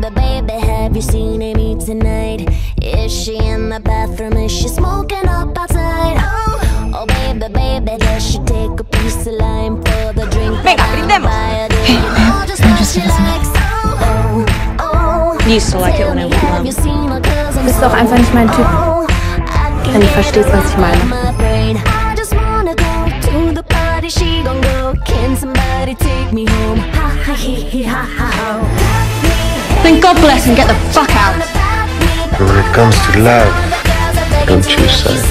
baby, baby, have you seen Amy tonight? Is she in the bathroom? Is she smoking up outside? Oh, oh baby, baby, does she take a piece of lime for the drink? Venga, brindemos. Hey, oh, just likes. Oh, oh, oh. Used to like it when I was Have young. you seen her? 'Cause I'm Bist doch einfach nicht mein Typ. Wenn du verstehst, was ich meine. my brain. I just wanna go to the party, she gon' go. Can somebody take me home? Ha ha he he ha ha. Then God bless and get the fuck out. But when it comes to love, don't choose sides.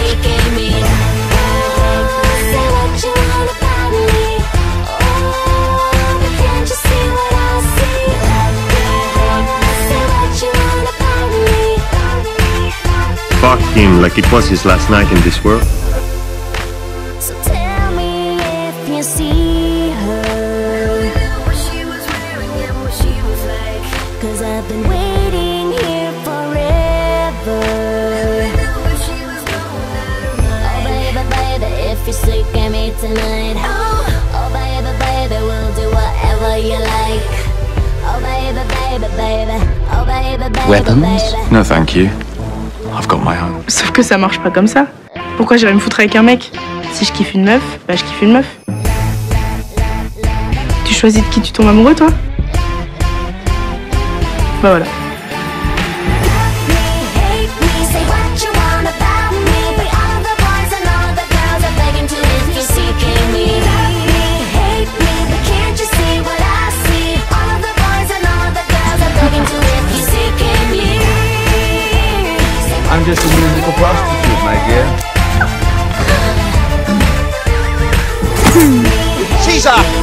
Fuck him like it was his last night in this world. I've been waiting here forever. Oh, baby, baby, if you're sick of me tonight. Oh, oh, baby, baby, we'll do whatever you like. Oh, baby, baby, baby. Oh, baby, baby, Weapons? baby. No, thank you. I've got my own. Sauf que ça marche pas comme ça. Pourquoi j'irais me foutre avec un mec? Si je kiffe une meuf, bah je kiffe une meuf. Tu choisis de qui tu tombes amoureux, toi? Bah voilà. Hate me, say what you want about me, but all the boys and all the girls are begging to if you're seeking me. Hate me, but can't you see what I see? All the boys and all the girls are begging to if you're seeking me. I'm just a musical prostitute, my dear. Caesar!